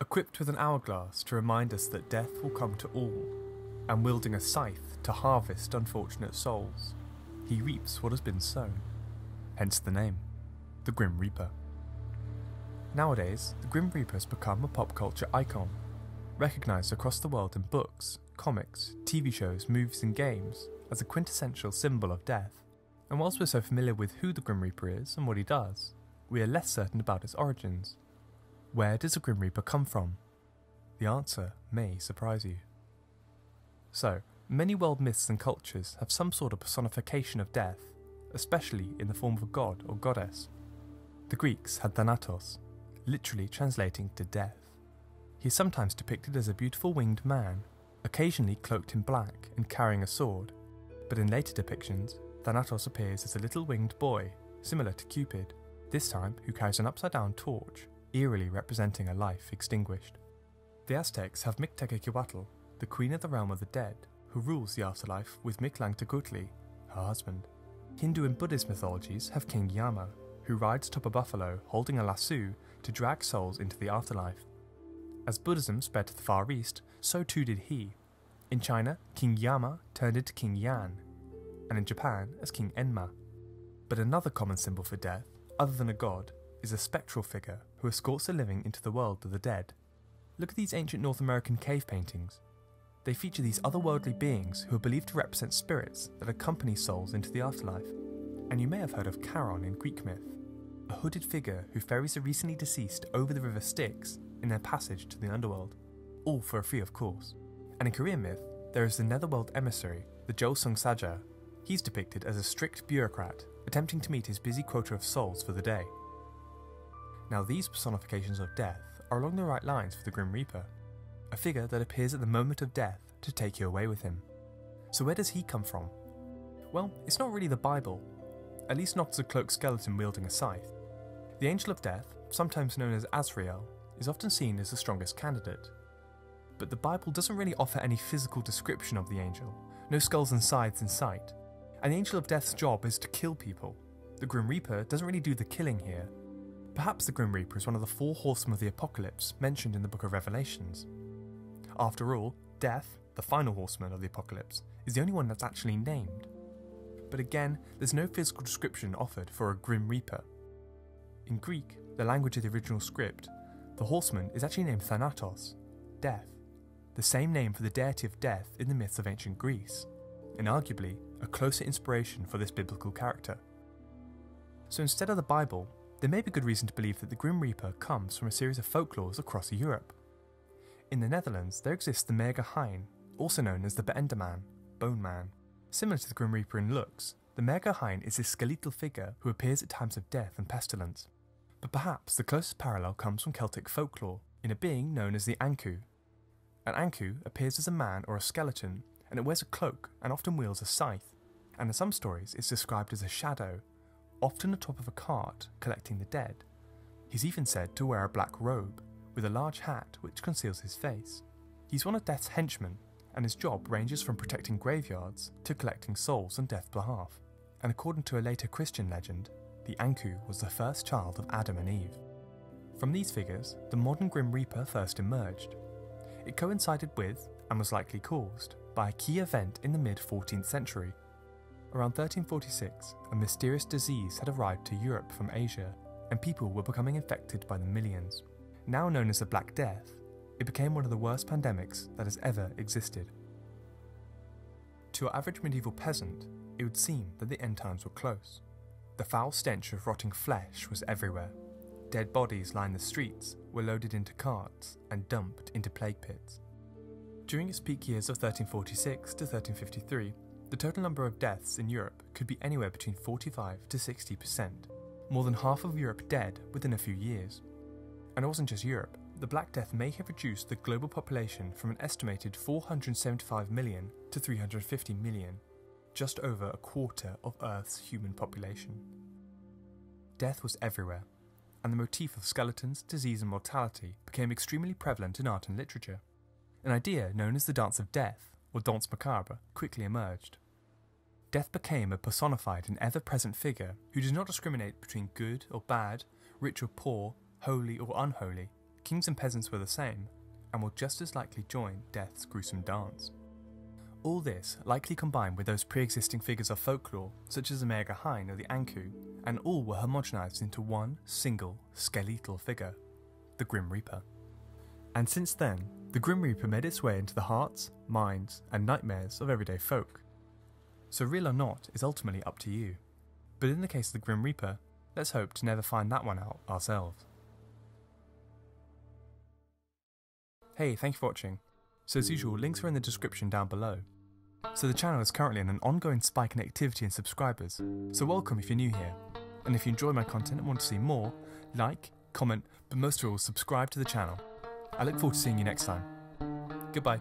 Equipped with an hourglass to remind us that death will come to all, and wielding a scythe to harvest unfortunate souls, he reaps what has been sown. Hence the name, the Grim Reaper. Nowadays, the Grim Reaper has become a pop culture icon, recognised across the world in books, comics, TV shows, movies, and games as a quintessential symbol of death. And whilst we're so familiar with who the Grim Reaper is and what he does, we are less certain about his origins. Where does the Grim Reaper come from? The answer may surprise you. So, many world myths and cultures have some sort of personification of death, especially in the form of a god or goddess. The Greeks had Thanatos, literally translating to death. He is sometimes depicted as a beautiful winged man, occasionally cloaked in black and carrying a sword, but in later depictions, Thanatos appears as a little winged boy, similar to Cupid, this time who carries an upside down torch, eerily representing a life extinguished. The Aztecs have Mictecacihuatl, the queen of the realm of the dead, who rules the afterlife with Mictlantecutli, her husband. Hindu and Buddhist mythologies have King Yama, who rides atop a buffalo holding a lasso to drag souls into the afterlife. As Buddhism spread to the Far East, so too did he. In China, King Yama turned into King Yan, and in Japan as King Enma. But another common symbol for death, other than a god, is a spectral figure who escorts the living into the world of the dead. Look at these ancient North American cave paintings. They feature these otherworldly beings who are believed to represent spirits that accompany souls into the afterlife. And you may have heard of Charon in Greek myth, a hooded figure who ferries the recently deceased over the river Styx in their passage to the underworld, all for a fee of course. And in Korean myth, there is the netherworld emissary, the Jeoseung Saja. He's depicted as a strict bureaucrat, attempting to meet his busy quota of souls for the day. Now these personifications of death are along the right lines for the Grim Reaper, a figure that appears at the moment of death to take you away with him. So where does he come from? Well, it's not really the Bible, at least not as a cloaked skeleton wielding a scythe. The Angel of Death, sometimes known as Azrael, is often seen as the strongest candidate. But the Bible doesn't really offer any physical description of the angel, no skulls and scythes in sight, the Angel of Death's job is to kill people. The Grim Reaper doesn't really do the killing here. Perhaps the Grim Reaper is one of the four horsemen of the Apocalypse mentioned in the book of Revelations. After all, Death, the final horseman of the Apocalypse, is the only one that's actually named. But again, there's no physical description offered for a Grim Reaper. In Greek, the language of the original script, the horseman is actually named Thanatos, death, the same name for the deity of death in the myths of ancient Greece, and arguably a closer inspiration for this biblical character. So instead of the Bible, there may be good reason to believe that the Grim Reaper comes from a series of folklores across Europe. In the Netherlands, there exists the Mager Hein, also known as the Beenderman, Bone Man. Similar to the Grim Reaper in looks, the Mager Hein is a skeletal figure who appears at times of death and pestilence, but perhaps the closest parallel comes from Celtic folklore, in a being known as the Ankou. An Ankou appears as a man or a skeleton, and it wears a cloak and often wields a scythe, and in some stories it's described as a shadow, often atop of a cart collecting the dead. He's even said to wear a black robe, with a large hat which conceals his face. He's one of Death's henchmen, and his job ranges from protecting graveyards to collecting souls on Death's behalf. And according to a later Christian legend, the Ankou was the first child of Adam and Eve. From these figures, the modern Grim Reaper first emerged. It coincided with, and was likely caused, by a key event in the mid 14th century. Around 1346, a mysterious disease had arrived to Europe from Asia, and people were becoming infected by the millions. Now known as the Black Death, it became one of the worst pandemics that has ever existed. To your average medieval peasant, it would seem that the end times were close. The foul stench of rotting flesh was everywhere. Dead bodies lined the streets, were loaded into carts, and dumped into plague pits. During its peak years of 1346 to 1353, the total number of deaths in Europe could be anywhere between 45 to 60%, more than half of Europe dead within a few years. And it wasn't just Europe, the Black Death may have reduced the global population from an estimated 475 million to 350 million just over a quarter of Earth's human population. Death was everywhere, and the motif of skeletons, disease, and mortality became extremely prevalent in art and literature. An idea known as the Dance of Death, or Danse Macabre, quickly emerged. Death became a personified and ever present figure who did not discriminate between good or bad, rich or poor, holy or unholy. Kings and peasants were the same, and will just as likely join Death's gruesome dance. All this likely combined with those pre existing figures of folklore, such as the Mager Hein or the Ankou, and all were homogenized into one single skeletal figure the Grim Reaper. And since then, the Grim Reaper made its way into the hearts, minds, and nightmares of everyday folk. So, real or not is ultimately up to you. But in the case of the Grim Reaper, let's hope to never find that one out ourselves. Hey, thank you for watching. So as usual, links are in the description down below. So the channel is currently in an ongoing spike in activity and subscribers, so welcome if you're new here. And if you enjoy my content and want to see more, like, comment, but most of all subscribe to the channel. I look forward to seeing you next time. Goodbye.